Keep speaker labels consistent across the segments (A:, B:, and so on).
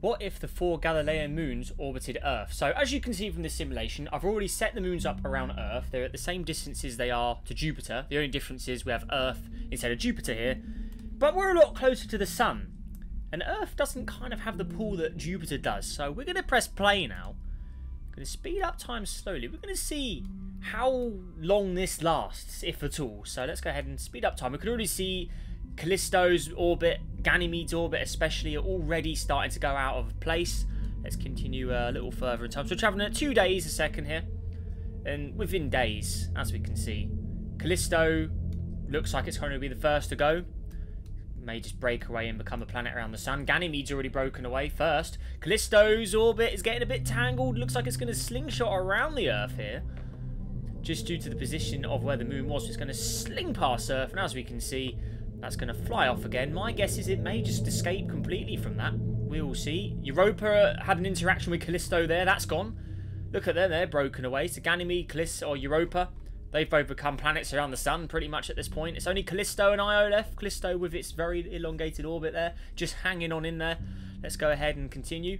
A: What if the four Galilean moons orbited Earth? So as you can see from this simulation, I've already set the moons up around Earth. They're at the same distances they are to Jupiter. The only difference is we have Earth instead of Jupiter here. But we're a lot closer to the Sun. And Earth doesn't kind of have the pull that Jupiter does. So we're going to press play now. Going to speed up time slowly. We're going to see how long this lasts, if at all. So let's go ahead and speed up time. We can already see Callisto's orbit, Ganymede's orbit especially, are already starting to go out of place. Let's continue a little further in time. So we're travelling at two days a second here. And within days, as we can see, Callisto looks like it's going to be the first to go. May just break away and become a planet around the sun. Ganymede's already broken away first. Callisto's orbit is getting a bit tangled. Looks like it's going to slingshot around the Earth here just due to the position of where the moon was. It's going to sling past Earth, and as we can see, that's going to fly off again. My guess is it may just escape completely from that. We will see. Europa had an interaction with Callisto there. That's gone. Look at them. They're broken away. So Ganymede, Callisto, or Europa, they've both become planets around the sun pretty much at this point. It's only Callisto and Io left. Callisto with its very elongated orbit there, just hanging on in there. Let's go ahead and continue.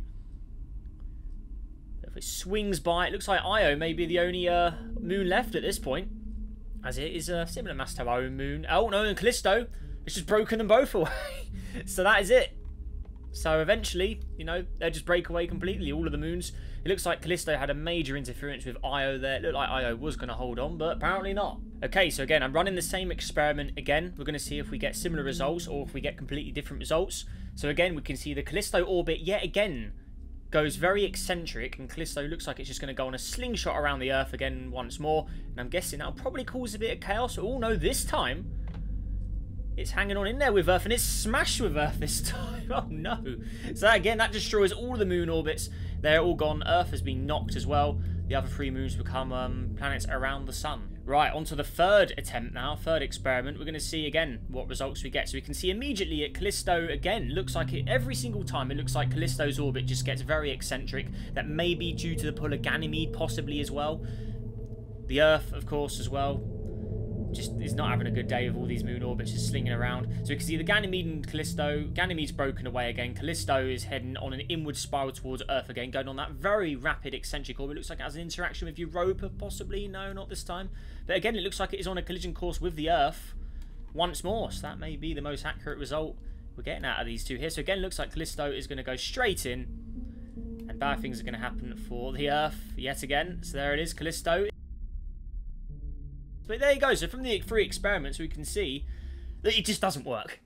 A: If it swings by, it looks like Io may be the only uh, moon left at this point. As it is a similar mass to our own moon. Oh, no, and Callisto. It's just broken them both away. so that is it. So eventually, you know, they'll just break away completely, all of the moons. It looks like Callisto had a major interference with Io there. It looked like Io was going to hold on, but apparently not. Okay, so again, I'm running the same experiment again. We're going to see if we get similar results or if we get completely different results. So again, we can see the Callisto orbit yet again goes very eccentric, and Callisto looks like it's just going to go on a slingshot around the Earth again once more. And I'm guessing that'll probably cause a bit of chaos. Oh no, this time it's hanging on in there with Earth, and it's smashed with Earth this time. Oh no. So again, that destroys all the moon orbits. They're all gone. Earth has been knocked as well. The other three moons become um, planets around the sun. Right, on to the third attempt now, third experiment. We're going to see again what results we get. So we can see immediately at Callisto again, looks like it, every single time it looks like Callisto's orbit just gets very eccentric. That may be due to the pull of Ganymede possibly as well. The Earth, of course, as well just is not having a good day with all these moon orbits just slinging around. So we can see the Ganymede and Callisto. Ganymede's broken away again. Callisto is heading on an inward spiral towards Earth again, going on that very rapid eccentric orbit. Looks like it has an interaction with Europa, possibly. No, not this time. But again, it looks like it is on a collision course with the Earth once more. So that may be the most accurate result we're getting out of these two here. So again, looks like Callisto is going to go straight in. And bad things are going to happen for the Earth yet again. So there it is, Callisto but there you go. So from the three experiments, we can see that it just doesn't work.